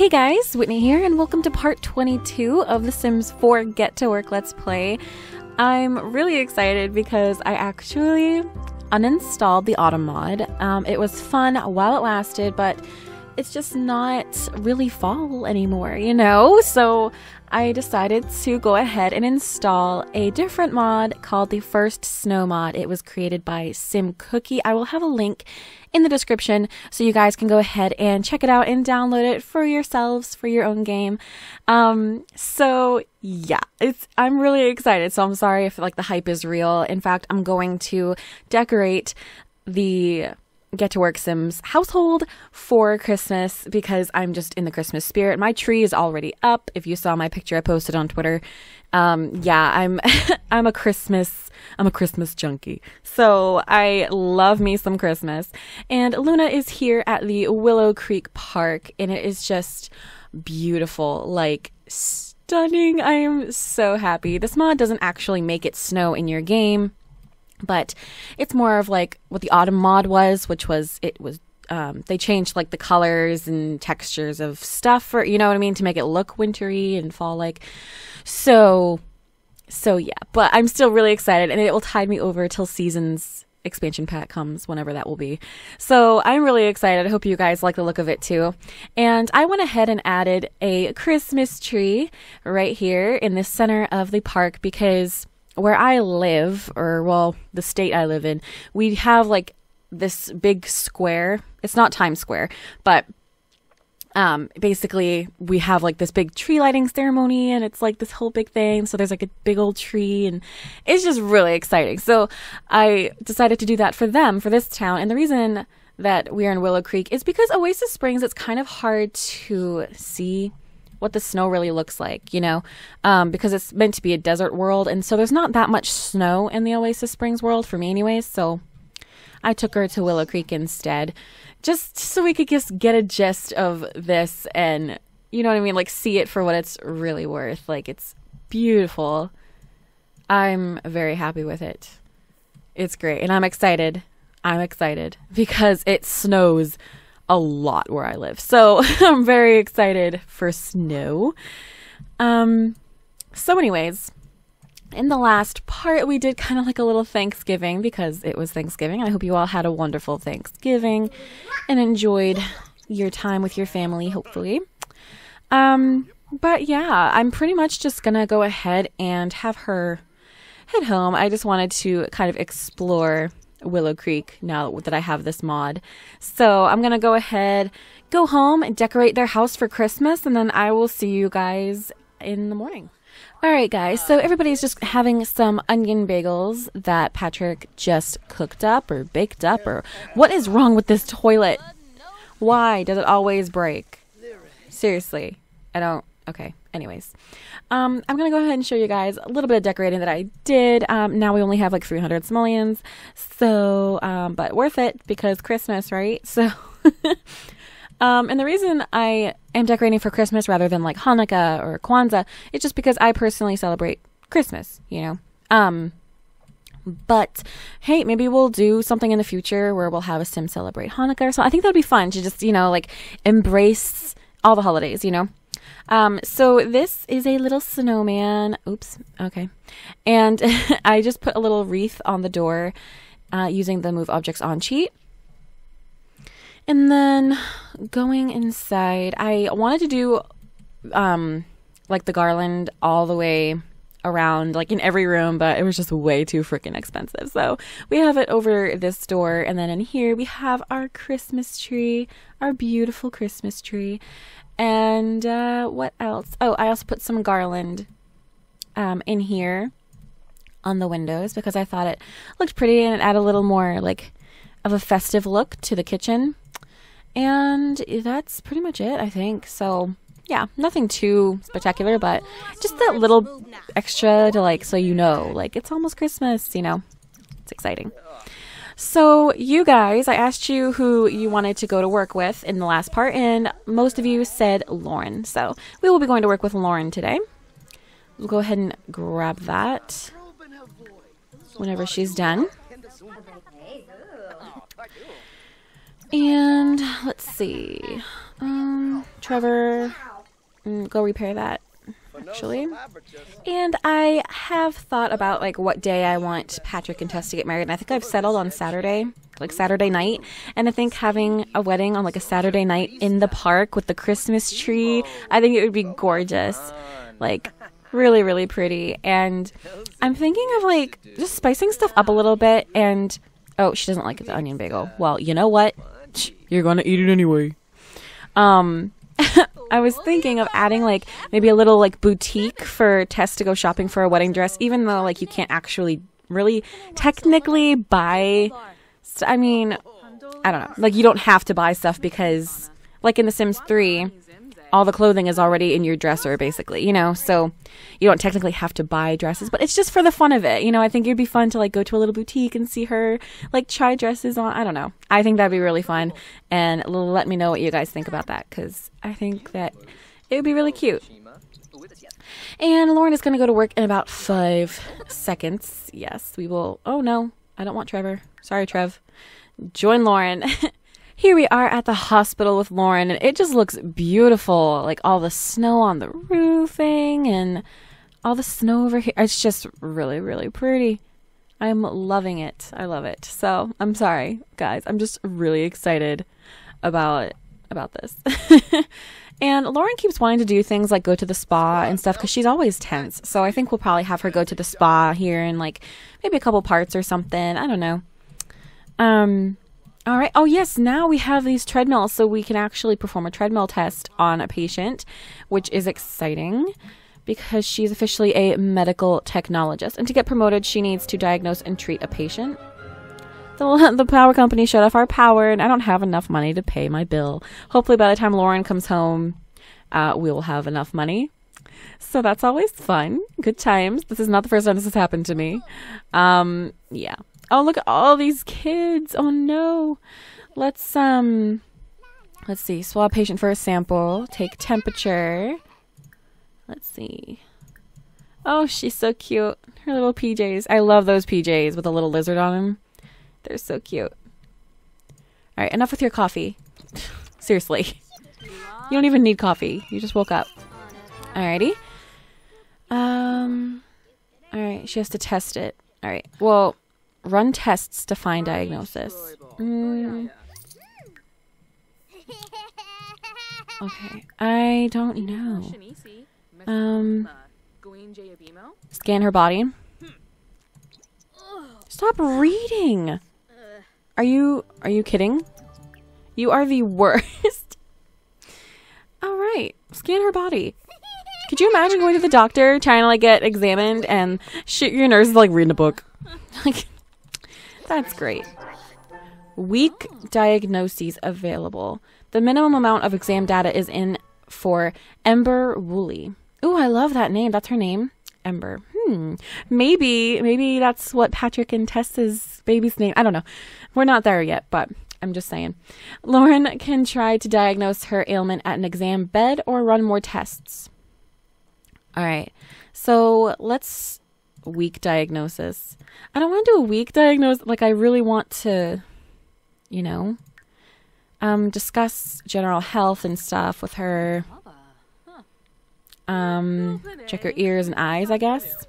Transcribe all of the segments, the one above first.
Hey guys, Whitney here, and welcome to part 22 of The Sims 4 Get to Work Let's Play. I'm really excited because I actually uninstalled the autumn mod. Um, it was fun while it lasted, but it's just not really fall anymore, you know? So I decided to go ahead and install a different mod called the First Snow mod. It was created by Sim Cookie. I will have a link in the description so you guys can go ahead and check it out and download it for yourselves for your own game. Um, so yeah, it's I'm really excited. So I'm sorry if like the hype is real. In fact, I'm going to decorate the Get to Work Sims household for Christmas because I'm just in the Christmas spirit. My tree is already up. If you saw my picture I posted on Twitter, um, yeah, I'm I'm a Christmas I'm a Christmas junkie. So I love me some Christmas. And Luna is here at the Willow Creek Park, and it is just beautiful, like stunning. I am so happy. This mod doesn't actually make it snow in your game but it's more of like what the autumn mod was, which was it was um, they changed like the colors and textures of stuff for you know what I mean to make it look wintry and fall like. So, so yeah, but I'm still really excited, and it will tide me over till seasons expansion pack comes whenever that will be. So I'm really excited. I hope you guys like the look of it too. And I went ahead and added a Christmas tree right here in the center of the park because where I live, or well, the state I live in, we have like this big square. It's not Times Square, but um, basically we have like this big tree lighting ceremony and it's like this whole big thing. So there's like a big old tree and it's just really exciting. So I decided to do that for them, for this town. And the reason that we are in Willow Creek is because Oasis Springs, it's kind of hard to see what the snow really looks like, you know, um, because it's meant to be a desert world. And so there's not that much snow in the Oasis Springs world for me, anyways. So I took her to Willow Creek instead, just so we could just get a gist of this and, you know what I mean? Like, see it for what it's really worth. Like, it's beautiful. I'm very happy with it. It's great. And I'm excited. I'm excited because it snows a lot where I live. So I'm very excited for snow. Um, so, anyways, in the last part, we did kind of like a little Thanksgiving because it was Thanksgiving. I hope you all had a wonderful Thanksgiving and enjoyed your time with your family, hopefully. Um, but yeah, I'm pretty much just gonna go ahead and have her head home. I just wanted to kind of explore Willow Creek now that I have this mod. So I'm going to go ahead, go home, and decorate their house for Christmas, and then I will see you guys in the morning. All right, guys. So everybody's just having some onion bagels that Patrick just cooked up or baked up, or what is wrong with this toilet? Why does it always break? Seriously, I don't. Okay. Anyways, um, I'm gonna go ahead and show you guys a little bit of decorating that I did. Um, now we only have like 300 simoleons, so um, but worth it because Christmas, right? So, um, and the reason I am decorating for Christmas rather than like Hanukkah or Kwanzaa is just because I personally celebrate Christmas. You know, um, but hey, maybe we'll do something in the future where we'll have a sim celebrate Hanukkah something. I think that'd be fun to just you know like embrace all the holidays. You know. Um, so this is a little snowman. Oops. Okay. And I just put a little wreath on the door uh, using the move objects on cheat. And then going inside, I wanted to do um, like the garland all the way around, like in every room, but it was just way too freaking expensive. So we have it over this door. And then in here, we have our Christmas tree, our beautiful Christmas tree. And uh, what else? Oh, I also put some garland um, in here on the windows because I thought it looked pretty and it added a little more like of a festive look to the kitchen. And that's pretty much it, I think. So, yeah, nothing too spectacular, but just that little extra to like so you know, like it's almost Christmas, you know. It's exciting. So, you guys, I asked you who you wanted to go to work with in the last part, and most of you said Lauren. So, we will be going to work with Lauren today. We'll go ahead and grab that whenever she's done. And let's see. Um, Trevor mm, go repair that actually. And I have thought about like what day I want Patrick and Tess to get married, and I think I've settled on Saturday, like Saturday night. And I think having a wedding on like a Saturday night in the park with the Christmas tree, I think it would be gorgeous. Like really, really pretty. And I'm thinking of like just spicing stuff up a little bit and oh, she doesn't like the onion bagel. Well, you know what? You're gonna eat it anyway. Um I was thinking of adding like maybe a little like boutique for Tess to go shopping for a wedding dress, even though like you can't actually really technically buy. I mean, I don't know. Like you don't have to buy stuff because, like in The Sims 3, all the clothing is already in your dresser, basically, you know? So you don't technically have to buy dresses, but it's just for the fun of it. You know, I think it'd be fun to like go to a little boutique and see her like try dresses on. I don't know. I think that'd be really fun. And let me know what you guys think about that because I think that it would be really cute. And Lauren is going to go to work in about five seconds. Yes, we will. Oh no, I don't want Trevor. Sorry, Trev. Join Lauren. here we are at the hospital with Lauren, and it just looks beautiful. Like all the snow on the roofing and all the snow over here. It's just really, really pretty. I'm loving it. I love it. So I'm sorry, guys. I'm just really excited about about this. and Lauren keeps wanting to do things like go to the spa and stuff because she's always tense. So I think we'll probably have her go to the spa here in like maybe a couple parts or something. I don't know. Um, all right. Oh, yes. Now we have these treadmills, so we can actually perform a treadmill test on a patient, which is exciting because she's officially a medical technologist. And to get promoted, she needs to diagnose and treat a patient. The, the power company shut off our power, and I don't have enough money to pay my bill. Hopefully, by the time Lauren comes home, uh, we will have enough money. So that's always fun. Good times. This is not the first time this has happened to me. Um, yeah. Oh, look at all these kids. Oh no. Let's um let's see. Swab patient for a sample. Take temperature. Let's see. Oh, she's so cute. Her little PJs. I love those PJs with a little lizard on them. They're so cute. All right, enough with your coffee. Seriously. You don't even need coffee. You just woke up. Alrighty. Um all right, she has to test it. All right. Well, Run tests to find diagnosis. Mm. Okay, I don't know. Um, scan her body. Stop reading. Are you are you kidding? You are the worst. All right, scan her body. Could you imagine going to the doctor trying to like get examined and shit your nurse is like reading a book? Like that's great. Weak diagnoses available. The minimum amount of exam data is in for Ember Woolley. Ooh, I love that name. That's her name. Ember. Hmm. Maybe, maybe that's what Patrick and Tessa's baby's name. I don't know. We're not there yet, but I'm just saying. Lauren can try to diagnose her ailment at an exam bed or run more tests. All right. So let's weak diagnosis. I don't want to do a weak diagnosis. Like, I really want to, you know, um, discuss general health and stuff with her. Um, check her ears and eyes, I guess.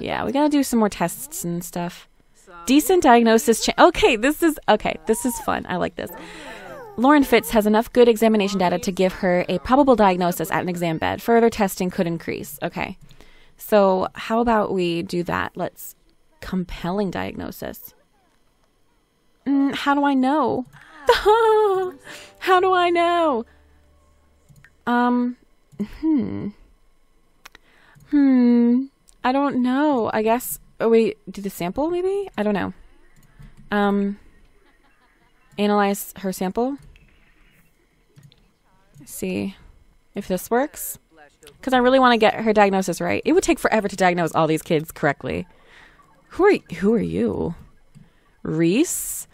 Yeah, we gotta do some more tests and stuff. Decent diagnosis. Okay, this is okay. This is fun. I like this. Lauren Fitz has enough good examination data to give her a probable diagnosis at an exam bed. Further testing could increase. Okay. So, how about we do that? Let's compelling diagnosis. Mm, how do I know? how do I know? Um, hmm. Hmm. I don't know. I guess. Oh, wait. Do the sample, maybe? I don't know. Um, analyze her sample. See if this works because I really want to get her diagnosis right. It would take forever to diagnose all these kids correctly. Who are who are you? Reese?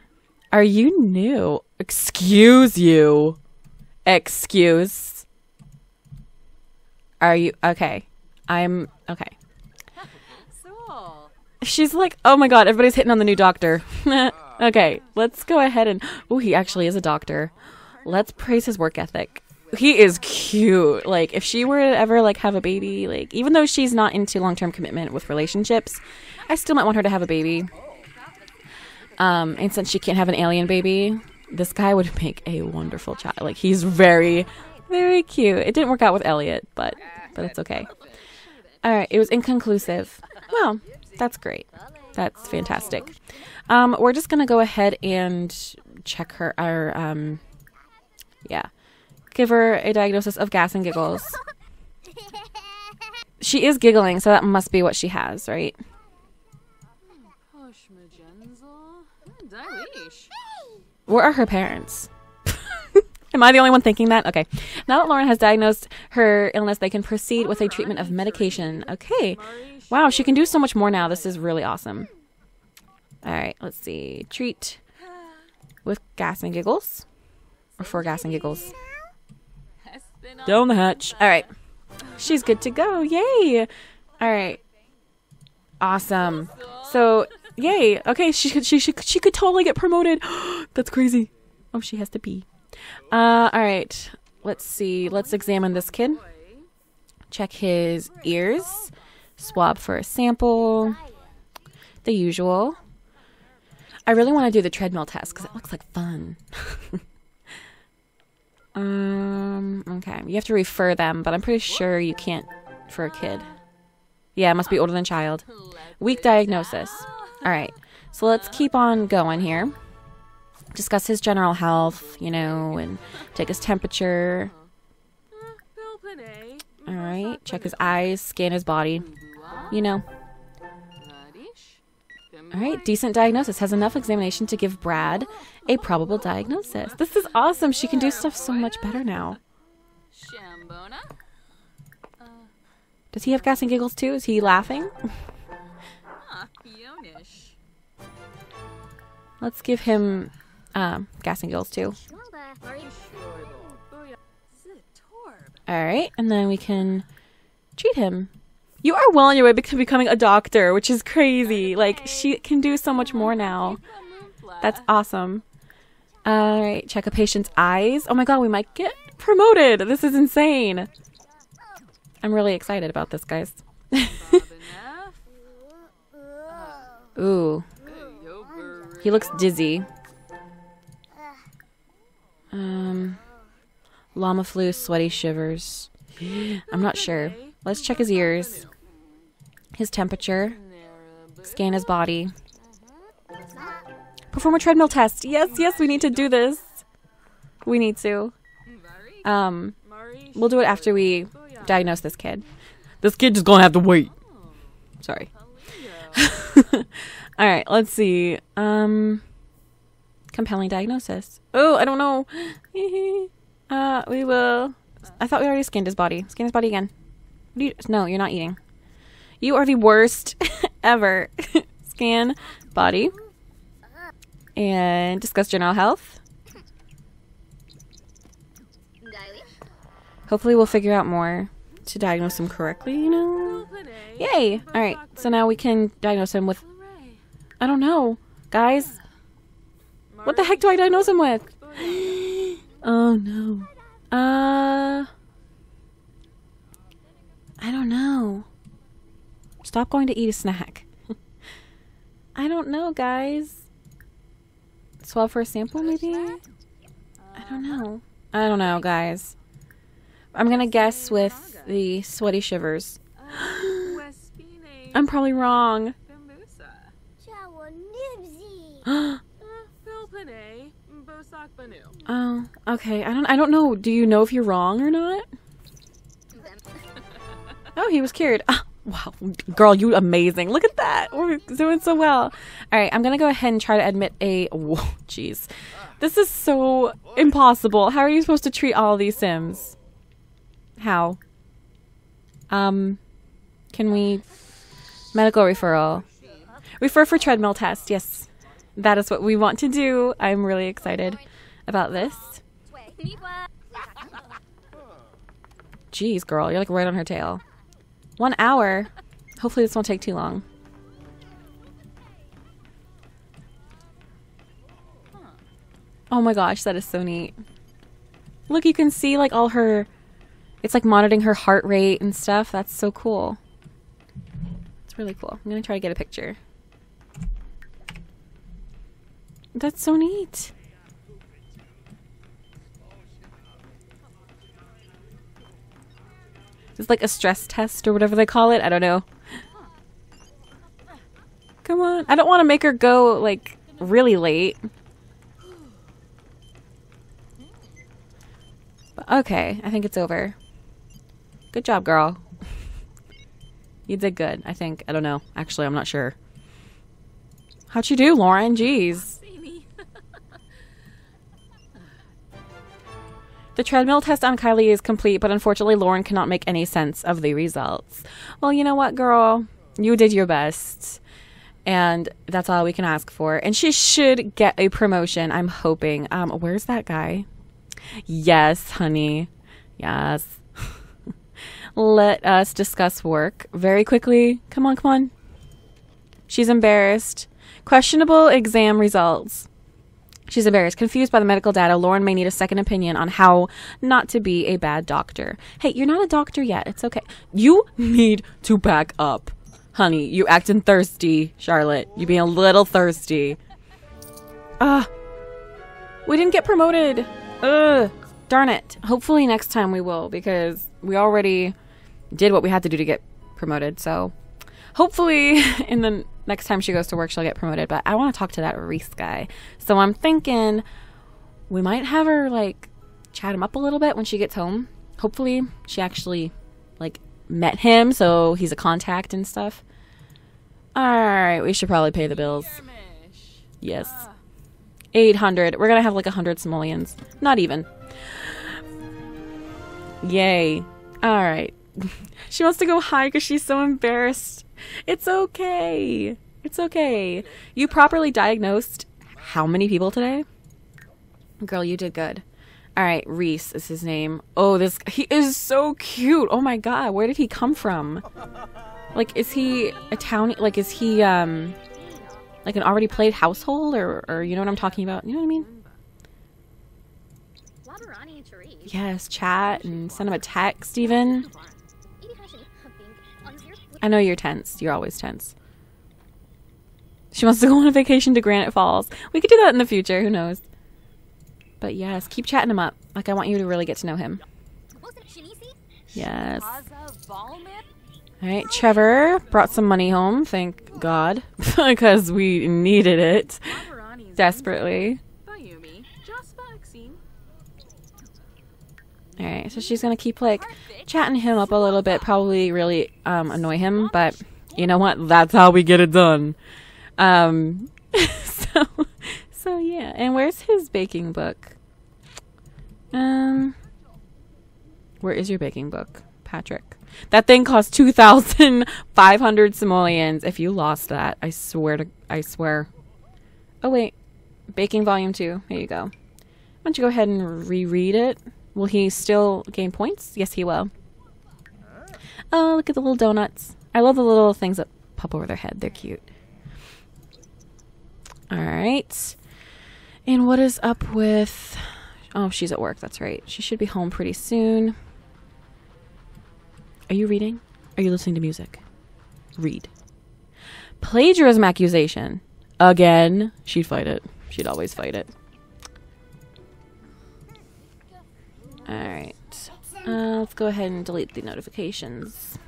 Are you new? Excuse you. Excuse. Are you okay? I'm okay. She's like, oh my god, everybody's hitting on the new doctor. okay, let's go ahead and. Oh, he actually is a doctor. let's praise his work ethic. He is cute. Like if she were to ever like have a baby, like even though she's not into long-term commitment with relationships, I still might want her to have a baby. Um, and since she can't have an alien baby, this guy would make a wonderful child. Like he's very, very cute. It didn't work out with Elliot, but but it's okay. All right, it was inconclusive. Well, that's great. That's fantastic. Um, we're just gonna go ahead and check her. Our um, yeah, give her a diagnosis of gas and giggles. She is giggling, so that must be what she has, right? Where are her parents? Am I the only one thinking that? Okay. Now that Lauren has diagnosed her illness, they can proceed with a treatment of medication. Okay. Wow, she can do so much more now. This is really awesome. All right, let's see. Treat with gas and giggles. Or for gas and giggles. Down the hatch. All right. She's good to go. Yay. All right. Awesome. So, yay. Okay, she could she she could totally get promoted. That's crazy. Oh, she has to pee. Uh, all right. Let's see. Let's examine this kid. Check his ears. Swab for a sample. The usual. I really want to do the treadmill test because it looks like fun. um. Okay. You have to refer them, but I'm pretty sure you can't for a kid. Yeah, it must be older than child. Weak diagnosis. All right. So let's keep on going here discuss his general health, you know, and take his temperature. All right, check his eyes, scan his body, you know. All right, decent diagnosis. Has enough examination to give Brad a probable diagnosis. This is awesome. She can do stuff so much better now. Does he have gas and giggles too? Is he laughing? Let's give him um, gas and gills too. Alright, and then we can treat him. You are well on your way to becoming a doctor, which is crazy. Like, she can do so much more now. That's awesome. Alright, check a patient's eyes. Oh my god, we might get promoted. This is insane. I'm really excited about this, guys. Ooh. He looks dizzy. Um, llama flu, sweaty shivers. I'm not sure. Let's check his ears, his temperature, scan his body. Perform a treadmill test. Yes, yes, we need to do this. We need to. Um, we'll do it after we diagnose this kid. This kid just gonna have to wait. Sorry. All right, let's see. Um, compelling diagnosis. Oh, I don't know. uh, we will. I thought we already scanned his body. Scan his body again. You, no, you're not eating. You are the worst ever. Scan body and discuss general health. Hopefully, we'll figure out more to diagnose him correctly. You know. Yay! All right, so now we can diagnose him with. I don't know, guys. What the heck do I diagnose him with? oh no. Uh. I don't know. Stop going to eat a snack. I don't know, guys. Swab for a sample, maybe? I don't know. I don't know, guys. I'm gonna guess with the sweaty shivers. I'm probably wrong. Uh, oh, okay. I don't. I don't know. Do you know if you're wrong or not? Oh, he was cured. Ah. Wow, girl, you amazing. Look at that. We're doing so well. All right, I'm gonna go ahead and try to admit a. Whoa, jeez, this is so impossible. How are you supposed to treat all these Sims? How? Um, can we medical referral? Refer for treadmill test. Yes, that is what we want to do. I'm really excited about this. Jeez, girl, you're like right on her tail. One hour. Hopefully this won't take too long. Oh my gosh, that is so neat. Look, you can see like all her. It's like monitoring her heart rate and stuff. That's so cool. It's really cool. I'm gonna try to get a picture. That's so neat. It's like a stress test or whatever they call it. I don't know. Come on. I don't want to make her go like really late. But okay, I think it's over. Good job, girl. you did good, I think. I don't know. Actually, I'm not sure. How'd you do, Lauren? Jeez. The treadmill test on Kylie is complete, but unfortunately, Lauren cannot make any sense of the results. Well, you know what, girl? You did your best. And that's all we can ask for. And she should get a promotion, I'm hoping. Um, where's that guy? Yes, honey. Yes. Let us discuss work very quickly. Come on, come on. She's embarrassed. Questionable exam results. She's embarrassed. Confused by the medical data, Lauren may need a second opinion on how not to be a bad doctor. Hey, you're not a doctor yet. It's okay. You need to back up. Honey, you acting thirsty, Charlotte. You being a little thirsty. Ah. Uh, we didn't get promoted. Ugh. Darn it. Hopefully next time we will because we already did what we had to do to get promoted. So hopefully in the next time she goes to work, she'll get promoted. But I want to talk to that Reese guy. So I'm thinking we might have her like chat him up a little bit when she gets home. Hopefully she actually like met him, so he's a contact and stuff. All right, we should probably pay the bills. Yes. 800. We're going to have like 100 simoleons. Not even. Yay. All right. she wants to go high because she's so embarrassed. It's okay. It's okay. You properly diagnosed how many people today? Girl, you did good. All right, Reese is his name. Oh, this he is so cute. Oh my god, where did he come from? Like, is he a town? Like, is he um, like an already played household, or or you know what I'm talking about? You know what I mean? Yes, chat and send him a text even. I know you're tense. You're always tense. She wants to go on a vacation to Granite Falls. We could do that in the future. Who knows? But yes, keep chatting him up. Like, I want you to really get to know him. Yes. Alright, Trevor brought some money home, thank God. because we needed it. Desperately. Alright, so she's gonna keep like chatting him up a little bit, probably really um, annoy him, but you know what? That's how we get it done. Um, so, so yeah. And where's his baking book? Um, where is your baking book, Patrick? That thing cost two thousand five hundred simoleons. If you lost that, I swear to, I swear. Oh wait, baking volume two. Here you go. Why don't you go ahead and reread it? Will he still gain points? Yes, he will. Oh, look at the little donuts. I love the little things that pop over their head. They're cute. All right. And what is up with... Oh, she's at work. That's right. She should be home pretty soon. Are you reading? Are you listening to music? Read. Plagiarism accusation. Again. She'd fight it. She'd always fight it. Alright. Uh, let's go ahead and delete the notifications.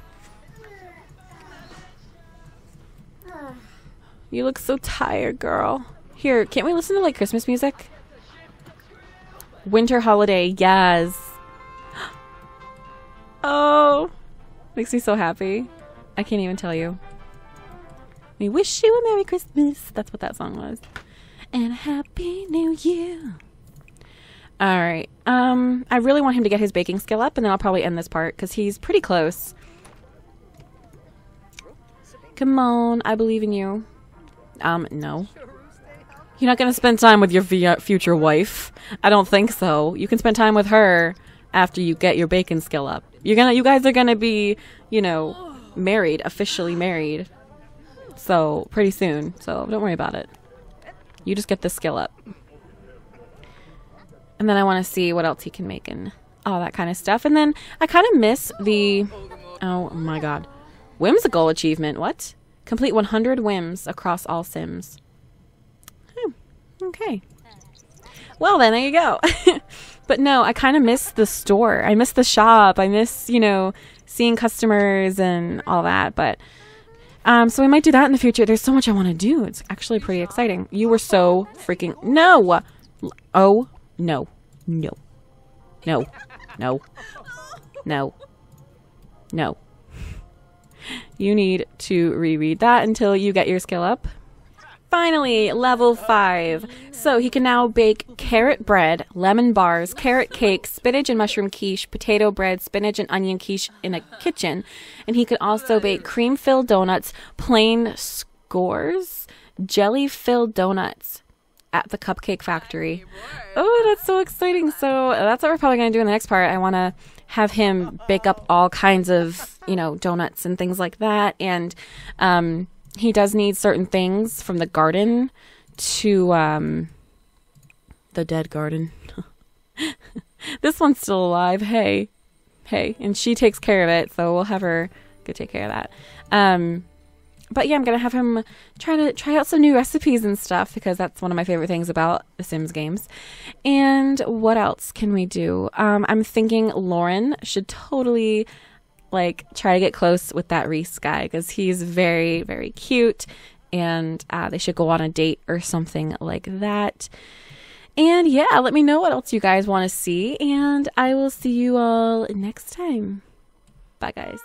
You look so tired, girl. Here, can't we listen to like Christmas music? Winter holiday, yes. Oh, makes me so happy. I can't even tell you. We wish you a Merry Christmas. That's what that song was. And a Happy New Year. All right. Um, I really want him to get his baking skill up, and then I'll probably end this part because he's pretty close. Come on, I believe in you. Um, no. You're not gonna spend time with your future wife. I don't think so. You can spend time with her after you get your bacon skill up. You're gonna, you guys are gonna be, you know, married, officially married. So pretty soon. So don't worry about it. You just get the skill up. And then I want to see what else he can make and all that kind of stuff. And then I kind of miss the. Oh my god. Whimsical achievement. What? Complete 100 whims across all Sims. Hmm. Okay. Well, then, there you go. but no, I kind of miss the store. I miss the shop. I miss, you know, seeing customers and all that. But um, so we might do that in the future. There's so much I want to do. It's actually pretty exciting. You were so freaking no. Oh no, no, no, no, no, no. You need to reread that until you get your skill up. Finally, level 5. So he can now bake carrot bread, lemon bars, carrot cake, spinach and mushroom quiche, potato bread, spinach and onion quiche in a kitchen. And he can also bake cream filled donuts, plain scones, jelly filled donuts at the Cupcake Factory. Oh, that's so exciting. So that's what we're probably going to do in the next part. I want to have him bake up all kinds of, you know, donuts and things like that. And, um, he does need certain things from the garden to um the dead garden. this one's still alive. Hey. Hey, and she takes care of it, so we'll have her go take care of that. Um but yeah, I'm gonna have him try to try out some new recipes and stuff because that's one of my favorite things about the Sims games. And what else can we do? Um, I'm thinking Lauren should totally like try to get close with that Reese guy because he's very very cute and uh, they should go on a date or something like that and yeah let me know what else you guys want to see and i will see you all next time bye guys